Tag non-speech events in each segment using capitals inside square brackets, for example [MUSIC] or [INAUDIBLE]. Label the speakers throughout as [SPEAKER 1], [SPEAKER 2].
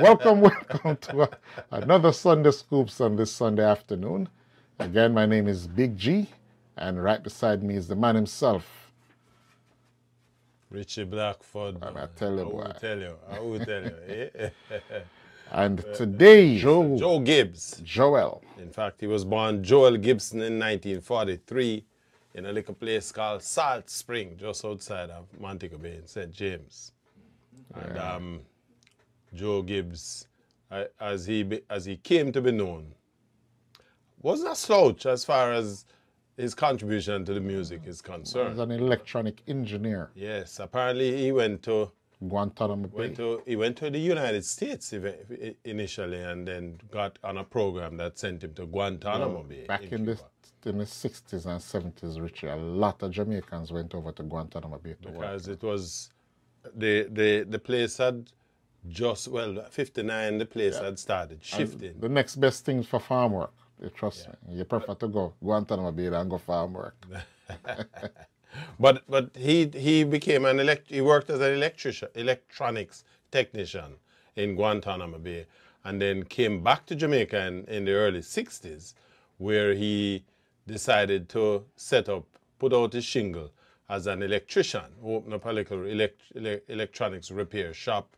[SPEAKER 1] welcome, welcome to another Sunday Scoops on this Sunday afternoon. Again, my name is Big G, and right beside me is the man himself.
[SPEAKER 2] Richie Blackford.
[SPEAKER 1] And I tell you,
[SPEAKER 2] I will tell you. I will tell you.
[SPEAKER 1] And today, [LAUGHS] Joe,
[SPEAKER 2] Joe Gibbs.
[SPEAKER 1] Joel.
[SPEAKER 2] In fact, he was born Joel Gibson in 1943 in a little place called Salt Spring, just outside of Montego Bay in St. James. And um, Joe Gibbs, as he as he came to be known, wasn't a slouch as far as his contribution to the music is concerned.
[SPEAKER 1] He's
[SPEAKER 2] concerned.
[SPEAKER 1] an electronic engineer,
[SPEAKER 2] Yes, apparently he went to
[SPEAKER 1] Guantanamo Bay.
[SPEAKER 2] went to he went to the United States initially, and then got on a program that sent him to Guantanamo Bay.
[SPEAKER 1] Back in the, in the 60s and 70s, Richie, a lot of Jamaicans went over to Guantanamo Bay to work.
[SPEAKER 2] because it was the the the place had just well 59 the place had started shifting
[SPEAKER 1] The next best thing for farm work, you trust me. You prefer to go Guantanamo Bay than go farm work. [LAUGHS]
[SPEAKER 2] but but he he became an elect he worked as an electrician electronics technician in Guantanamo Bay and then came back to Jamaica in, in the early 60s where he decided to set up put out his shingle as an electrician open up a little elect, ele- electronics repair shop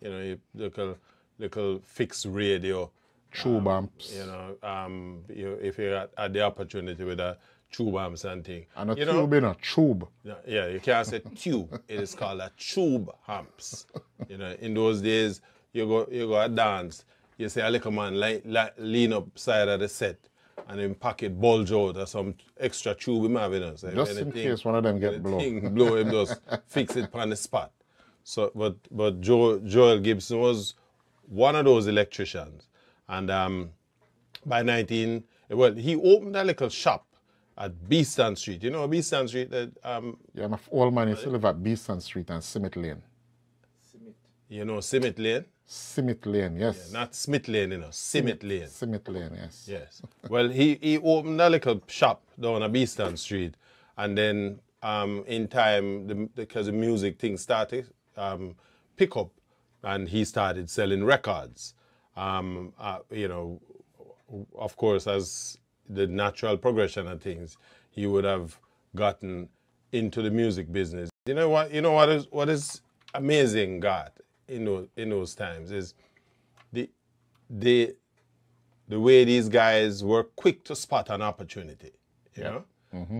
[SPEAKER 2] you know a little little fixed radio
[SPEAKER 1] Tube amps.
[SPEAKER 2] you know, um, you, if you had, had the opportunity with a tube amps and thing.
[SPEAKER 1] And a
[SPEAKER 2] you
[SPEAKER 1] tube in a tube.
[SPEAKER 2] yeah, yeah, you can't say tube. It is called a tube amps. You know, in those days, you go you go a dance. You see a little man lean up side of the set, and him pocket bulge out or some extra tube him have in us.
[SPEAKER 1] Just in case one of them get blown.
[SPEAKER 2] Blow him just fix it on the spot. So, but but Joe, Joel Gibson was one of those electricians, and um, by 19, well, he opened a little shop at Beeston Street. You know Beeston Street that um,
[SPEAKER 1] Yeah, enough old man used to live at Beeston Street and Simit Lane.
[SPEAKER 2] you know Simit Lane,
[SPEAKER 1] Simit Lane, yes.
[SPEAKER 2] not Smith Lane, you know Simit Lane.
[SPEAKER 1] Simit Lane, yes.
[SPEAKER 2] Yes. Well, he, he opened a little shop down at Beeston Street, and then um, in time, the, because the music thing started um, pick up, and he started selling records. Um, uh, you know, of course, as the natural progression of things, he would have gotten into the music business. You know what? You know what is what is amazing, God, in those, in those times is the the the way these guys were quick to spot an opportunity, you know,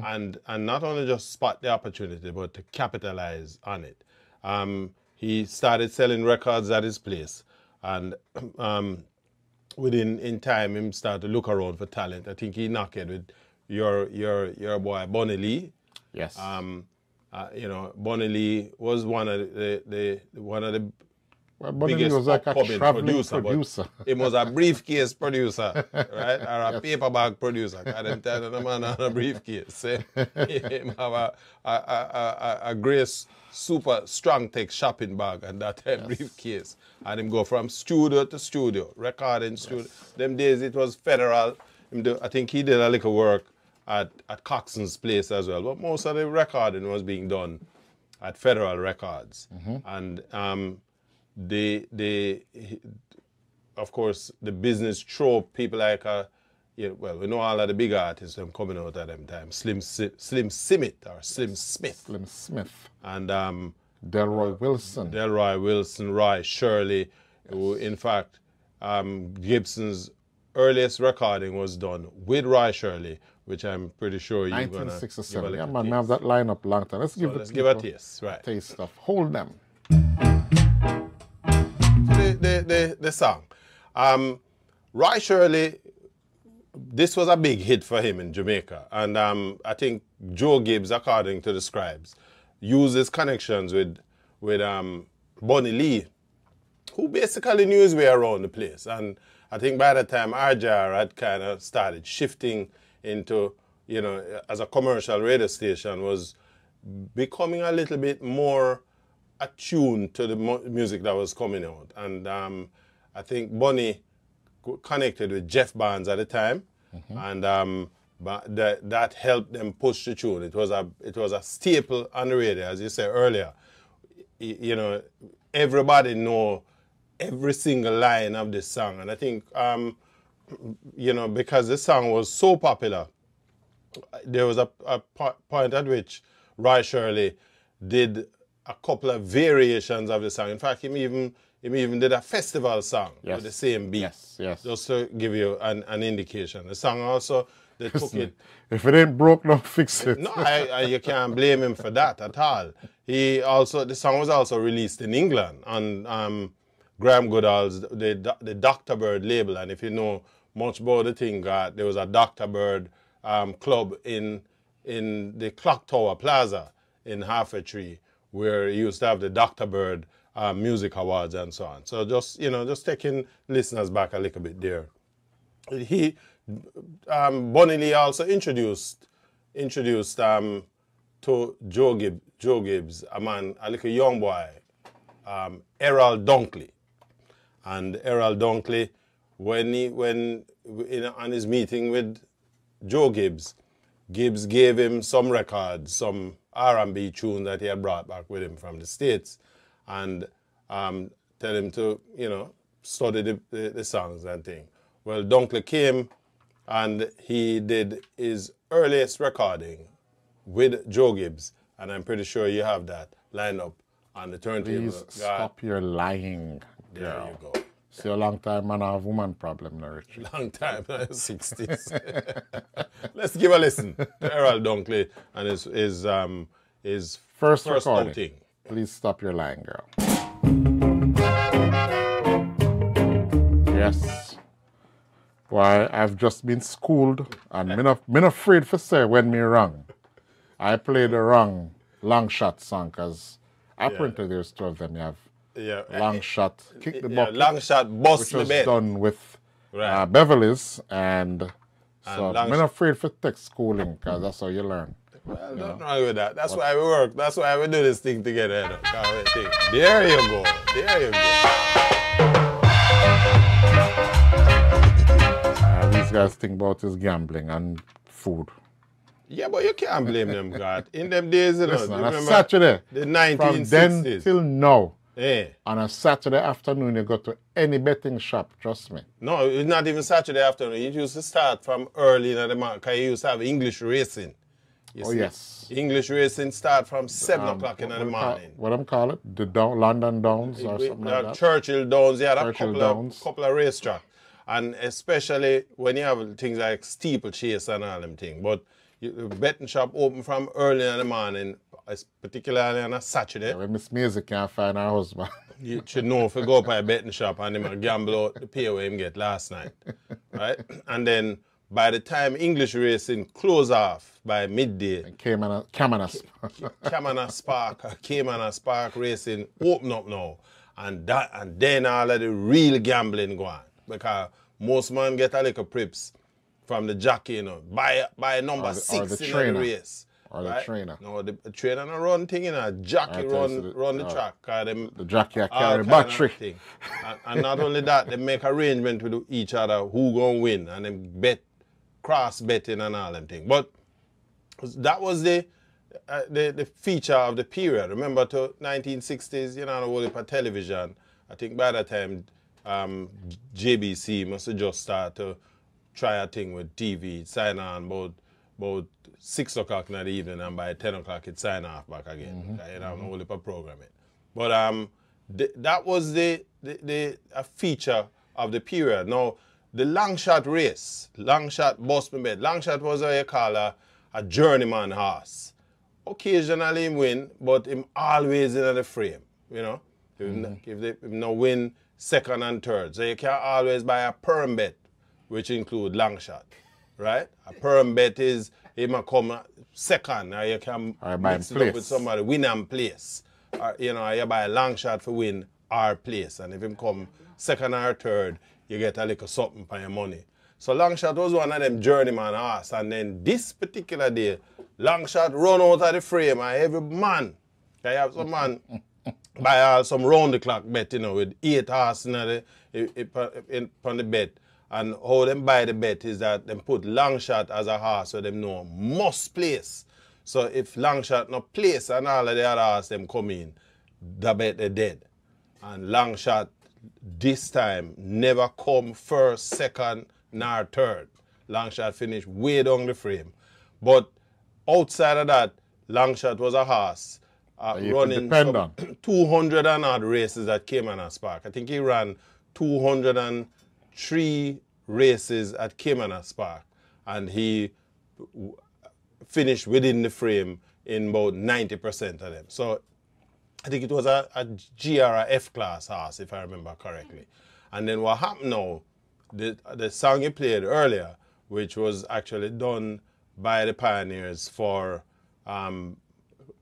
[SPEAKER 2] and and not only just spot the opportunity, but to capitalize on it. Um, he started selling records at his place, and [CLEARS THROAT] um, within in time, him start to look around for talent. I think he knocked it with your your your boy Bunny Lee.
[SPEAKER 1] Yes.
[SPEAKER 2] Um, uh, you know, Bunny Lee was one of the, the, the one of the
[SPEAKER 1] well,
[SPEAKER 2] biggest
[SPEAKER 1] was like a
[SPEAKER 2] producer,
[SPEAKER 1] producer.
[SPEAKER 2] he was a briefcase producer, [LAUGHS] right? Or a paper bag producer. I didn't tell the man on a briefcase. eh? [LAUGHS] him have a, a, a, a, a great, super strong tech shopping bag and that uh, briefcase. And him go from studio to studio, recording studio. Them days it was federal. I think he did a little work at, at Coxsone's place as well. But most of the recording was being done at Federal Records. And um, they, they, of course, the business trope, people like, uh, know, well, we know all of the big artists them coming out at them time. Slim, Si- Slim Simit or Slim Smith.
[SPEAKER 1] Slim Smith,
[SPEAKER 2] And um,
[SPEAKER 1] Delroy Wilson.
[SPEAKER 2] Delroy Wilson, Roy Shirley, who in fact, um, Gibson's earliest recording was done with Roy Shirley, which I'm pretty sure you're to
[SPEAKER 1] 1967. Yeah, man, we have that lineup long time. Let's give
[SPEAKER 2] So
[SPEAKER 1] the
[SPEAKER 2] let's give a taste, right?
[SPEAKER 1] taste of Hold Them.
[SPEAKER 2] The, the, the, song. Um, Roy Shirley, this was a big hit for him in Jamaica. And um, I think Joe Gibbs, according to the scribes, uses connections with, with um, Bunny Lee, who basically knew his way around the place. And I think by the time RJR had kind of started shifting into, you know, as a commercial radio station, was becoming a little bit more attuned to the mu- music that was coming out. And um, I think Bonnie co- connected with Jeff Barnes at the time, and um, that, that helped them push the tune. It was a it was a staple on the radio, as you said earlier. You know, everybody know every single line of this song. And I think, um, you know, because the song was so popular, there was a, a point at which Roy Shirley did a couple of variations of the song. In fact, he even he even did a festival song yes. with the same beat.
[SPEAKER 1] Yes, yes.
[SPEAKER 2] Just to give you an, an indication. The song also they took it.
[SPEAKER 1] If it ain't broke, don't fix it.
[SPEAKER 2] No, I, I, you can't blame him for that at all. He also the song was also released in England on um, Graeme Goodall's the the Dr. Bird label. And if you know much about the thing, uh, there was a Dr. Bird um, club in in the Clock Tower Plaza in Half a Tree, where he used to have the Dr. Bird uh, Music Awards and so on. So just you know, just taking listeners back a little bit there. He um, Bunny Lee also introduced introduced um, to Joe, Gibb, Joe Gibbs, a man, a little young boy, um, Errol Dunkley. And Errol Dunkley, when he when in, on his meeting with Joe Gibbs, Gibbs gave him some records, some R&B tune that he had brought back with him from the States and um, tell him to, you know, study the, the, the songs and thing. Well, Dunkley came and he did his earliest recording with Joe Gibbs, and I'm pretty sure you have that lined up on the turntable.
[SPEAKER 1] Please stop your lying,
[SPEAKER 2] girl. There you go.
[SPEAKER 1] See a long time man have woman problem now, Richie.
[SPEAKER 2] Long time, [LAUGHS] 60s. [LAUGHS] Let's give a listen to Errol Dunkley and his his um his
[SPEAKER 1] first, first recording. outing. Please stop your lying, girl. Yes. Why, I've just been schooled and I'm not, not afraid for say when me wrong. I played the wrong long shot song because apparently yeah. there's two of them. You have yeah. long shot, kick the yeah, bucket.
[SPEAKER 2] Long shot, bust
[SPEAKER 1] which
[SPEAKER 2] the
[SPEAKER 1] was done with right. uh, Beverly's and, and so I'm not afraid for tech schooling because that's how you learn.
[SPEAKER 2] Well, nothing wrong with that. That's what? why we work. That's why we do this thing together. There you go. There you go.
[SPEAKER 1] Uh, these guys think about is gambling and food.
[SPEAKER 2] Yeah, but you can't blame them, God. In them days, you know,
[SPEAKER 1] Listen, on a Saturday,
[SPEAKER 2] the 1960s.
[SPEAKER 1] From then till now, yeah. On a Saturday afternoon, you go to any betting shop, trust me.
[SPEAKER 2] No, it's not even Saturday afternoon. You used to start from early in the morning because you used to have English racing.
[SPEAKER 1] You oh, see? yes.
[SPEAKER 2] English racing start from 7 um, o'clock in the morning.
[SPEAKER 1] What I'm call it? The Down, London Downs or something like that?
[SPEAKER 2] Churchill Downs, yeah, a couple Downs. of, couple of racetrack. And especially when you have things like steeplechase and all them things. But you, the betting shop open from early in the morning, particularly on a Saturday. Yeah,
[SPEAKER 1] when Miss Music can't find her husband. [LAUGHS]
[SPEAKER 2] you should know if you go by a betting shop and him gamble out the pay where him get last night. Right? And then by the time English racing close off by midday,
[SPEAKER 1] and Cayman, Cayman,
[SPEAKER 2] Caymanas Park, Caymanas Park racing open up now. And that and then all of the real gambling go on. Because most man get a little prips from the jockey, you know, by by number or the, six the in trainer. the race.
[SPEAKER 1] Or right? the trainer.
[SPEAKER 2] No, the, the trainer no run thing, you know, jockey run the, run the uh, track. Them,
[SPEAKER 1] the jockey carry battery.
[SPEAKER 2] and, and not only that, they make arrangement with each other who gonna win and then bet cross betting and all them things. But that was the, uh, the the feature of the period. Remember to 1960s, you know, only for television. I think by that time, um, JBC must have just started to try a thing with TV, sign on about about six o'clock in the evening, and by ten o'clock it sign off back again. Mm-hmm. You know, mm-hmm. only for programming. But um, th- that was the the, the a feature of the period. Now the long shot race, long shot Boston bed. Long shot was what you call a, a journeyman horse. Occasionally him win, but him always in the frame, you know. Mm-hmm. If, they, if no win second and third. So you can always buy a perm bet, which include long shot, right? A perm bet is he might come second, or you can
[SPEAKER 1] or mix it up
[SPEAKER 2] with somebody, win and place. Or, you know, you buy a long shot for win or place. And if him come second or third, you get a little something for your money. So long shot was one of them journeyman horse. And then this particular day, long shot run out of the frame and every man, I have some man [LAUGHS] buy all some round the clock bet, you know, with eight horses in the, in, in, on the bet. And how them buy the bet is that them put Longshot as a horse so them know must place. So if Longshot not place and all of the other horse them come in, the bet they dead. And Longshot this time never come first, second, nor third. Longshot finished way down the frame. But outside of that, Longshot was a horse uh, running
[SPEAKER 1] depend
[SPEAKER 2] some
[SPEAKER 1] on. [CLEARS THROAT]
[SPEAKER 2] 200 and odd races at Caymanas Park. I think he ran 203 races at Caymanas Park. And he finished within the frame in about 90% of them. So I think it was a, a G or a F class horse, if I remember correctly. And then what happened now, the, the song you played earlier, which was actually done by the pioneers for um,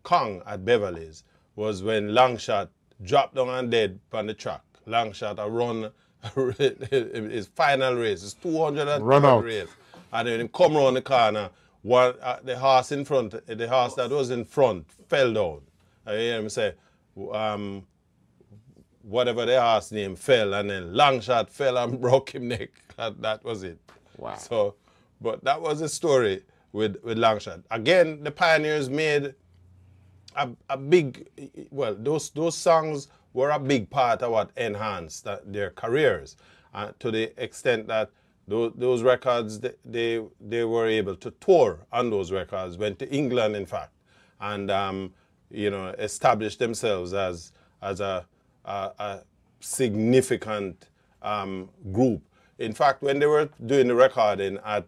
[SPEAKER 2] Kong at Beverly's, was when Longshot dropped down and dead on the track. Longshot a run [LAUGHS] his final race, his 200
[SPEAKER 1] Run out.
[SPEAKER 2] race. And then he come around the corner, one, uh, the horse in front, the horse that was in front fell down. I hear him say, um, whatever the horse name fell, and then Longshot fell and [LAUGHS] broke him neck. That, that was it.
[SPEAKER 1] Wow.
[SPEAKER 2] So, but that was the story with, with Longshot. Again, the pioneers made a, a big, well, those those songs were a big part of what enhanced their careers, uh, to the extent that those, those records they, they were able to tour on those records, went to England, in fact, and um, you know established themselves as as a a, a significant um, group. In fact, when they were doing the recording at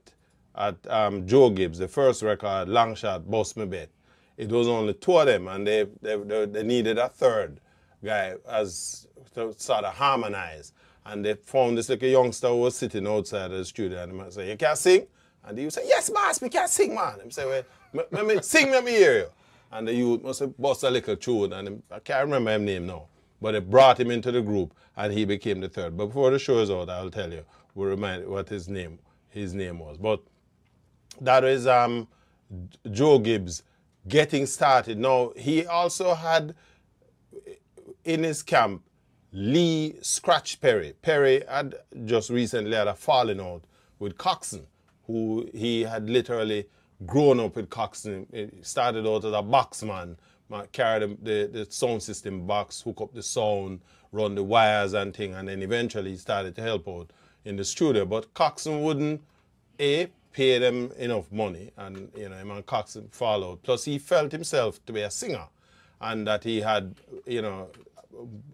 [SPEAKER 2] at um, Joe Gibbs, the first record, Longshot, Boss Me Bet, it was only two of them, and they, they, they needed a third guy as to sort of harmonize. And they found this little youngster who was sitting outside the studio, and I say, "You can't sing?" And he say, "Yes, boss, we can sing, man." I say, "Well, m- let me sing, let me hear you." And the youth must have bust a little tune, and him- I can't remember his name now. But it brought him into the group, and he became the third. But before the show is out, I'll tell you, we'll remind what his name his name was. But that is um, Joe Gibbs getting started. Now he also had in his camp Lee Scratch Perry. Perry had just recently had a falling out with Coxsone, who he had literally grown up with Coxsone. He started out as a boxman, the, the, the sound system box, hook up the sound, run the wires and thing, and then eventually he started to help out in the studio. But Coxsone wouldn't a pay them enough money, and you know him and Coxsone followed. Plus, he felt himself to be a singer, and that he had you know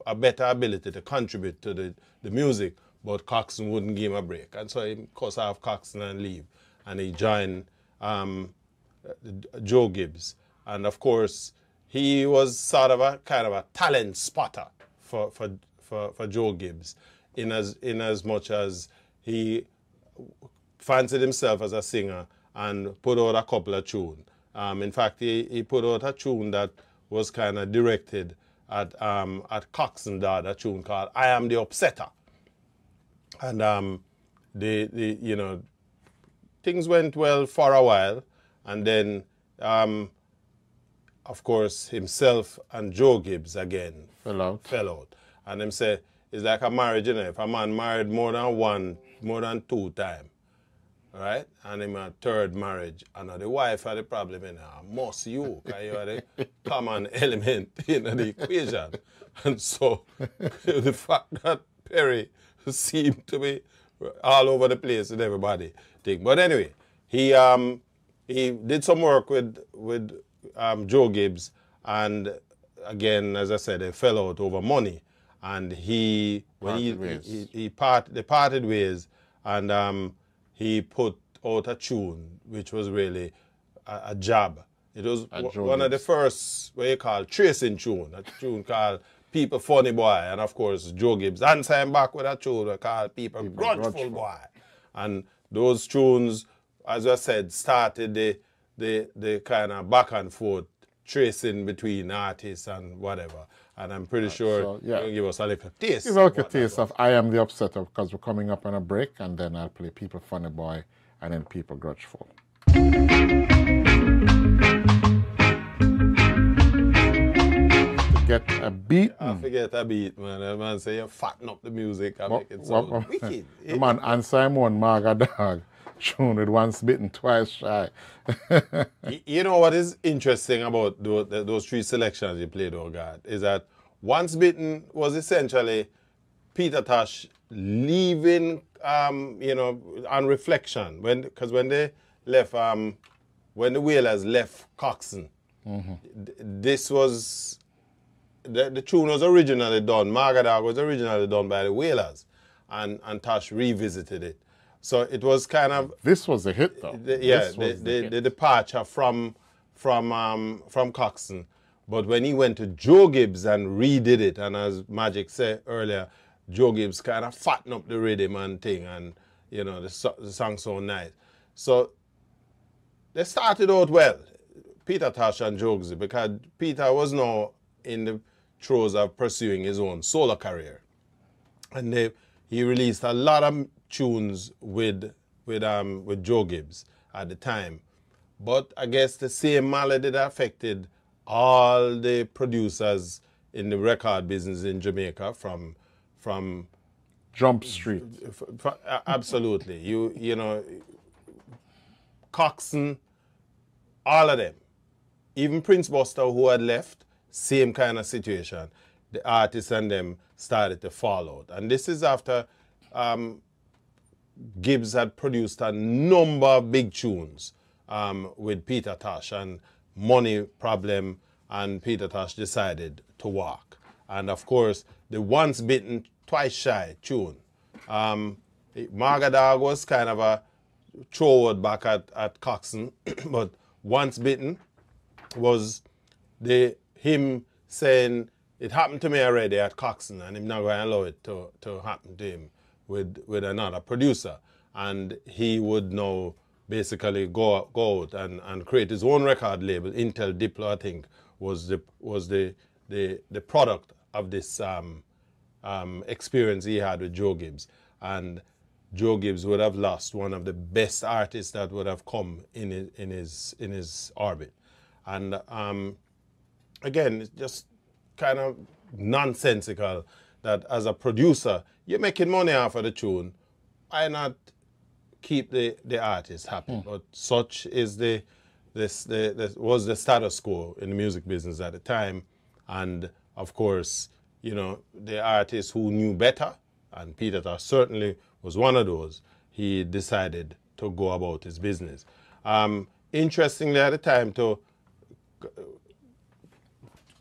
[SPEAKER 2] a better ability to contribute to the, the music. But Coxsone wouldn't give him a break, and so he cussed off Coxsone and leave, and he joined um, Joe Gibbs, and of course he was sort of a kind of a talent spotter for for for, for Joe Gibbs, in as in as much as he fancied himself as a singer and put out a couple of tunes. Um, in fact, he, he put out a tune that was kind of directed at um, at Coxsone Dad, a tune called "I Am the Upsetter," and um, the the you know things went well for a while, and then um, of course himself and Joe Gibbs again
[SPEAKER 1] Fell out.
[SPEAKER 2] fell out. And them say it's like a marriage, you know. If a man married more than one, more than two times, right? And him a third marriage, and the wife had the problem in her. Must you, because you are the common [LAUGHS] element in the equation. And so [LAUGHS] the fact that Perry seemed to be all over the place with everybody. Thing. But anyway, he um he did some work with with um, Joe Gibbs, and again, as I said, they fell out over money. And he when he,
[SPEAKER 1] Parted ways.
[SPEAKER 2] he he part they parted ways, and um, he put out a tune which was really a, a job. It was one of the first what you call tracing tune, a tune called People Funny Boy, and of course Joe Gibbs him back with a tune called People, Grudgeful,
[SPEAKER 1] Grudgeful.
[SPEAKER 2] Boy, and those tunes, as I said, started the the the kind of back and forth tracing between artists and whatever. And I'm pretty sure
[SPEAKER 1] so, yeah.
[SPEAKER 2] you'll give us a little taste.
[SPEAKER 1] Give out a taste of I Am the Upsetter because we're coming up on a break and then I'll play People Funny Boy and then People Grudgeful. To get a beat.
[SPEAKER 2] I hmm. forget a beat, man. The man say you fatten up the music and make it sound
[SPEAKER 1] what-
[SPEAKER 2] wicked. [LAUGHS]
[SPEAKER 1] the man answer him one Maga Dog. Tune with once bitten, twice shy. [LAUGHS]
[SPEAKER 2] You know what is interesting about those, those three selections you played, oh God, is that Once Bitten was essentially Peter Tosh leaving, um, you know, on reflection, when because when they left, um, when the Wailers left Coxsone, th- this was the, the tune was originally done. Maga Dog was originally done by the Wailers, and and Tosh revisited it. So it was kind of
[SPEAKER 1] This was a hit, though.
[SPEAKER 2] the, yeah, the, the, the departure from from um, from Coxsone. But when he went to Joe Gibbs and redid it, and as Magic said earlier, Joe Gibbs kind of fattened up the rhythm and thing, and you know the, the song so nice. So they started out well, Peter Tosh and Joe Gibbs, because Peter was now in the throes of pursuing his own solo career and they, he released a lot of tunes with with um with Joe Gibbs at the time. But I guess the same malady that affected all the producers in the record business in Jamaica from from
[SPEAKER 1] Jump Street.
[SPEAKER 2] f- f- a- absolutely you you know Coxsone all of them even Prince Buster who had left same kind of situation the artists and them started to fall out and this is after um, Gibbs had produced a number of big tunes um, with Peter Tosh and money problem, and Peter Tosh decided to walk. And of course, the once bitten, twice shy tune. Um, Maga Dog was kind of a throwaway back at, at Coxsone, [COUGHS] but once bitten was the him saying it happened to me already at Coxsone and I'm not going to allow it to, to happen to him with with another producer. And he would now basically go go out and, and create his own record label. Intel Diplo, I think, was the was the the, the product of this um, um, experience he had with Joe Gibbs. And Joe Gibbs would have lost one of the best artists that would have come in his in his in his orbit. And um, again, it's just kind of nonsensical that as a producer, you're making money off of the tune. Why not keep the, the artist happy? But such is the this the, the was the status quo in the music business at the time. And of course, you know, the artists who knew better, and Peter Tosh certainly was one of those, he decided to go about his business. Um, interestingly, at the time, to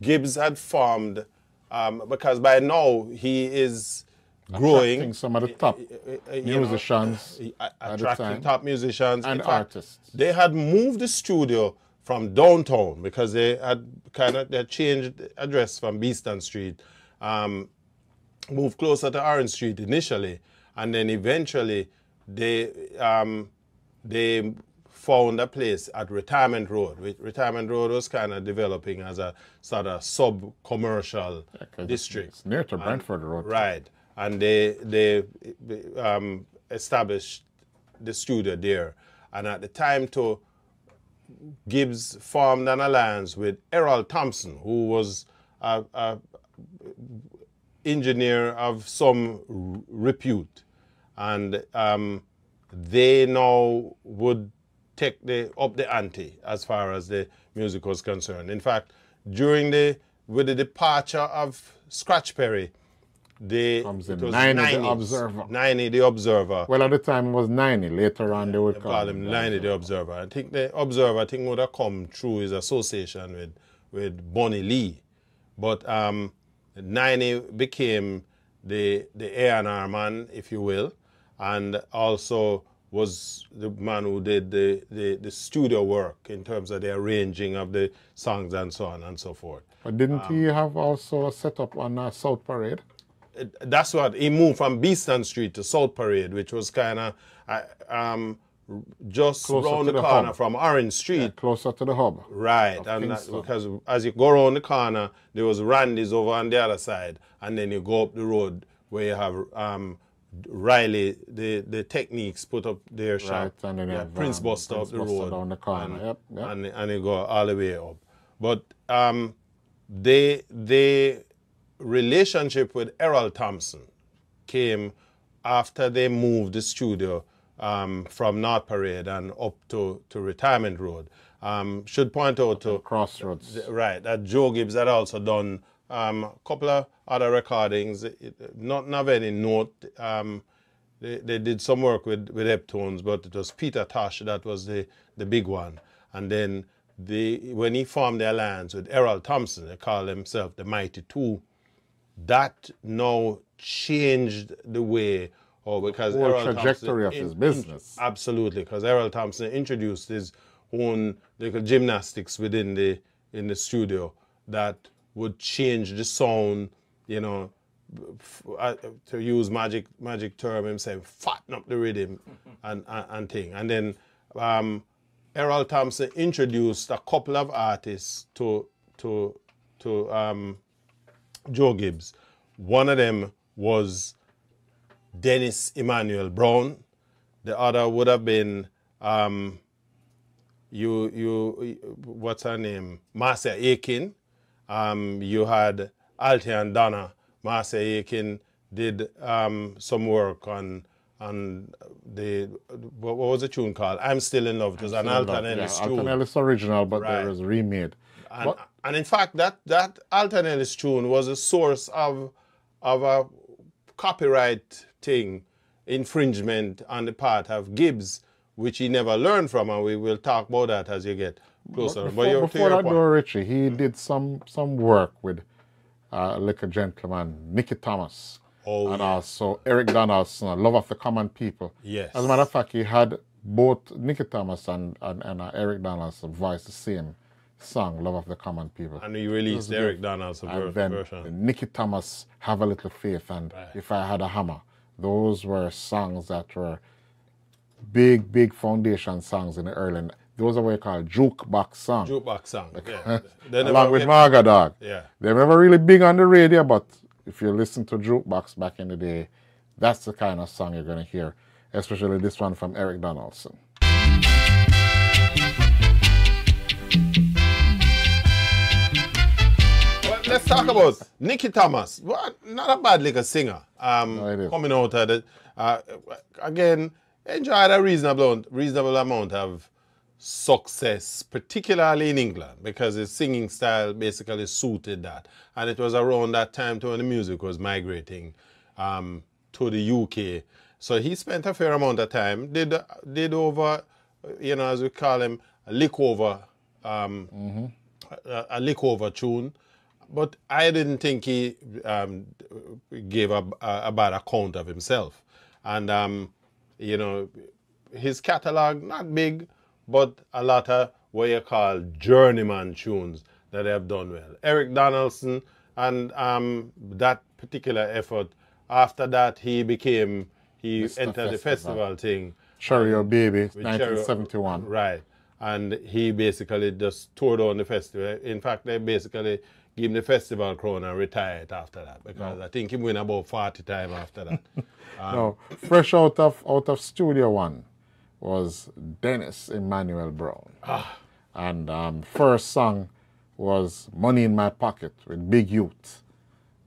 [SPEAKER 2] Gibbs had formed um, because by now he is growing.
[SPEAKER 1] Attracting some of the top
[SPEAKER 2] uh, know,
[SPEAKER 1] musicians the
[SPEAKER 2] attracting top musicians
[SPEAKER 1] And
[SPEAKER 2] fact,
[SPEAKER 1] artists.
[SPEAKER 2] They had moved the studio from downtown because they had kind of they had changed the address from Beeston Street, um, moved closer to Orange Street initially, and then eventually they um, they found a place at Retirement Road. Retirement Road was kind of developing as a sort of sub-commercial
[SPEAKER 1] 'cause
[SPEAKER 2] district.
[SPEAKER 1] It's near to Brentford Road.
[SPEAKER 2] Right, and they they um, established the studio there, and at the time to Gibbs formed an alliance with Errol Thompson, who was a, a engineer of some repute, and um, they now would take the up the ante as far as the music was concerned. In fact, during the with the departure of Scratch Perry, they
[SPEAKER 1] Comes
[SPEAKER 2] it was
[SPEAKER 1] Niney The Observer.
[SPEAKER 2] Niney the Observer.
[SPEAKER 1] Well, at the time it was Niney. Later on, they would
[SPEAKER 2] They
[SPEAKER 1] call,
[SPEAKER 2] him Niney the Observer. I think the Observer I think would have come through his association with with Bunny Lee. But um, Niney became the the A&R man, if you will, and also was the man who did the, the, the studio work in terms of the arranging of the songs and so on and so forth.
[SPEAKER 1] But didn't
[SPEAKER 2] Um,
[SPEAKER 1] he have also a setup on uh, South Parade?
[SPEAKER 2] it- that's what he moved from Beeston Street to South Parade, which was kind of um, just
[SPEAKER 1] Closer
[SPEAKER 2] around the,
[SPEAKER 1] the
[SPEAKER 2] corner
[SPEAKER 1] hub.
[SPEAKER 2] from Orange Street.
[SPEAKER 1] Closer to the hub.
[SPEAKER 2] Right, and that, because as you go around the corner, there was Randy's over on the other side, and then you go up the road where you have um, Riley, the, the techniques put up their shop.
[SPEAKER 1] Right, and then
[SPEAKER 2] yeah, Prince
[SPEAKER 1] um,
[SPEAKER 2] Buster
[SPEAKER 1] Prince
[SPEAKER 2] up the
[SPEAKER 1] Buster
[SPEAKER 2] road.
[SPEAKER 1] down the corner.
[SPEAKER 2] And,
[SPEAKER 1] Yep, yep.
[SPEAKER 2] And, and you go all the way up. But um, they, they relationship with Errol Thompson came after they moved the studio um, from North Parade and up to, to Retirement Road. Um, should point out to
[SPEAKER 1] Crossroads.
[SPEAKER 2] right that Joe Gibbs had also done um, a couple of other recordings, it, not not very note. Um, they, they did some work with with Heptones, but it was Peter Tosh that was the the big one. And then the when he formed the alliance with Errol Thompson, they called himself the Mighty Two. That now changed the way, or because Errol
[SPEAKER 1] trajectory
[SPEAKER 2] Thompson
[SPEAKER 1] of his
[SPEAKER 2] in-
[SPEAKER 1] business.
[SPEAKER 2] absolutely, because Errol Thompson introduced his own little gymnastics within the in the studio that would change the sound, you know, f- to use magic magic term, him saying fatten up the rhythm [LAUGHS] and, and and thing. And then um, Errol Thompson introduced a couple of artists to to to um, Joe Gibbs. One of them was Dennis Emmanuel Brown. The other would have been um, you you what's her name? Marcia Aitken. Um, you had Althea Donna. Marcia Aitken did um, some work on on the what, was the tune called? I'm Still in Love. It was an Alton
[SPEAKER 1] yeah,
[SPEAKER 2] Ellis
[SPEAKER 1] Alton
[SPEAKER 2] tune.
[SPEAKER 1] Ellis original, but
[SPEAKER 2] Right.
[SPEAKER 1] there was remade.
[SPEAKER 2] And,
[SPEAKER 1] But-
[SPEAKER 2] and in fact, that that Alton Ellis tune was a source of of a copyright thing infringement on the part of Gibbs, which he never learned from, and we will talk about that as you get closer.
[SPEAKER 1] Before,
[SPEAKER 2] you're-
[SPEAKER 1] before that, though, Richie, he did some some work with uh, a gentleman, Nicky Thomas,
[SPEAKER 2] Oh,
[SPEAKER 1] and
[SPEAKER 2] yeah.
[SPEAKER 1] also Eric Donaldson, a love of the common people.
[SPEAKER 2] Yes.
[SPEAKER 1] As a matter of fact, he had both Nicky Thomas and, and, and uh, Eric Donaldson voice the same song, Love of the Common People.
[SPEAKER 2] and he released Eric Donald's ver-
[SPEAKER 1] and then
[SPEAKER 2] version.
[SPEAKER 1] Nicky Thomas, Have a Little Faith, and If I Had a Hammer. Those were songs that were big, big foundation songs in the early. Those are what you call jukebox songs.
[SPEAKER 2] Jukebox song. Yeah. [LAUGHS] They
[SPEAKER 1] Along with
[SPEAKER 2] get-
[SPEAKER 1] Maga Dog.
[SPEAKER 2] Yeah.
[SPEAKER 1] They were never really big on the radio, but if you listen to jukebox back in the day, that's the kind of song you're going to hear, especially this one from Eric Donaldson.
[SPEAKER 2] Well, let's talk about Nicky Thomas. What? Not a bad little singer. Um,
[SPEAKER 1] No,
[SPEAKER 2] coming out of the uh, again, enjoyed a reasonable reasonable amount of success, particularly in England, because his singing style basically suited that. And it was around that time too when the music was migrating um, to the UK. So he spent a fair amount of time, did did over, you know, as we call him, a lick over um, a, a lick over tune, but I didn't think he um, gave a, a, a bad account of himself. And, um, you know, his catalog, not big, but a lot of what you call journeyman tunes that they have done well. Eric Donaldson and um, that particular effort, after that, he became, he
[SPEAKER 1] Mr.
[SPEAKER 2] entered the
[SPEAKER 1] Festival.
[SPEAKER 2] festival thing.
[SPEAKER 1] Cherry Your Baby,
[SPEAKER 2] with Cherry-
[SPEAKER 1] 1971.
[SPEAKER 2] Right. And he basically just toured on the festival. In fact, they basically gave him the festival crown and retired after that because I think he win about 40 times after that. [LAUGHS]
[SPEAKER 1] No, fresh out of out of Studio One was Dennis Emmanuel Brown. And um, first song was Money in My Pocket with Big Youth.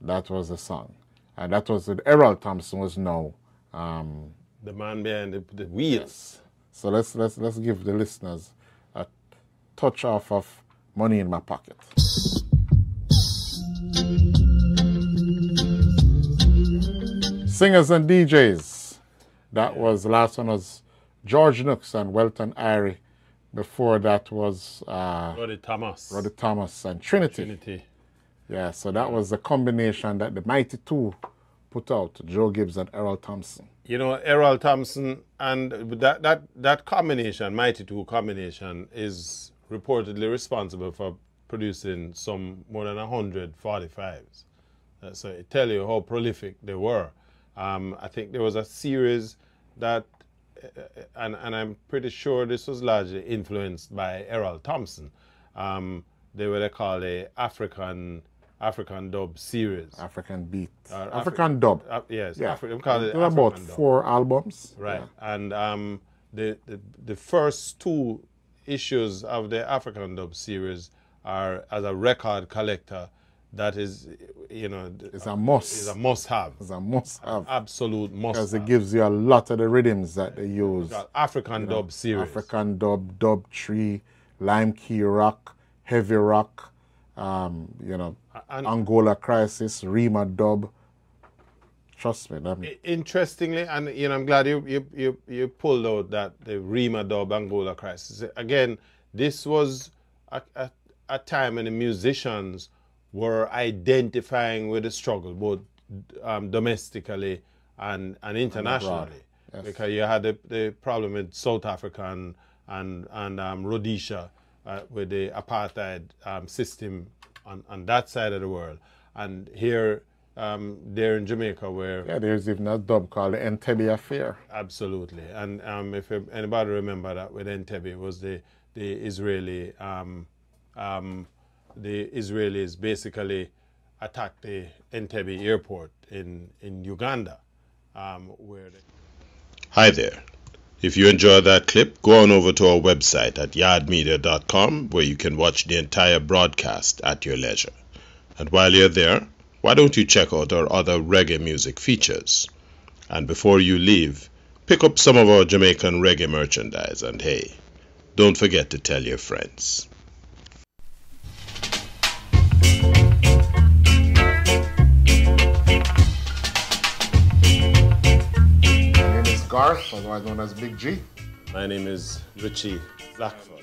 [SPEAKER 1] That was the song. And that was with Errol Thompson was now. Um,
[SPEAKER 2] the man behind the, the wheels.
[SPEAKER 1] so let's let's let's give the listeners a touch off of Money in My Pocket. Singers and DJs. That was the last one was George Nooks and Welton Irie. Before that was uh,
[SPEAKER 2] Roddy Thomas.
[SPEAKER 1] Roddy Thomas and Trinity.
[SPEAKER 2] Trinity.
[SPEAKER 1] Yeah, so that was the combination that the Mighty Two put out, Joe Gibbs and Errol Thompson.
[SPEAKER 2] You know, Errol Thompson and that, that, that combination, Mighty Two combination, is reportedly responsible for producing some more than 145s. Uh, so it tell you how prolific they were. Um, I think there was a series that, and, and I'm pretty sure this was largely influenced by Errol Thompson. Um, they were called a African African dub series.
[SPEAKER 1] African Beat.
[SPEAKER 2] Uh, Afri-
[SPEAKER 1] African Dub.
[SPEAKER 2] Uh, yes,
[SPEAKER 1] yeah.
[SPEAKER 2] Afri- we call it
[SPEAKER 1] there were about
[SPEAKER 2] dub.
[SPEAKER 1] four albums.
[SPEAKER 2] Right.
[SPEAKER 1] Yeah.
[SPEAKER 2] And um, the, the the first two issues of the African Dub series are as a record collector. That is, you know,
[SPEAKER 1] It's a must.
[SPEAKER 2] is a must-have,
[SPEAKER 1] It's a must have.
[SPEAKER 2] absolute
[SPEAKER 1] Because
[SPEAKER 2] must-have.
[SPEAKER 1] it gives you a lot of the rhythms that they use.
[SPEAKER 2] African Dub series.
[SPEAKER 1] African dub, dub tree, lime key rock, heavy rock, um, you know,
[SPEAKER 2] And-
[SPEAKER 1] Angola Crisis, Rima Dub. Trust me, them,
[SPEAKER 2] Interestingly, and you know, I'm glad you you you, you pulled out that the Rima Dub Angola crisis. Again, this was a, a, a time when the musicians were identifying with the struggle, both um, domestically and, and internationally.
[SPEAKER 1] yes.
[SPEAKER 2] Because you had the, the problem with South Africa and, and, and um, Rhodesia uh, with the apartheid um, system on, on that side of the world. And here, um, there in Jamaica, where
[SPEAKER 1] yeah, there's even a dub called the Entebbe Affair.
[SPEAKER 2] Absolutely, and um, if anybody remember that with Entebbe, it was the the Israeli um, um, the Israelis basically attacked the Entebbe airport in in Uganda, um, where.
[SPEAKER 3] Hi there. If you enjoyed that clip, go on over to our website at yaawdmedia.com where you can watch the entire broadcast at your leisure. And while you're there, why don't you check out our other reggae music features? And before you leave, pick up some of our Jamaican reggae merchandise and hey, don't forget to tell your friends.
[SPEAKER 1] My name is Garth, otherwise known as Big G.
[SPEAKER 2] My name is Richie Blackford.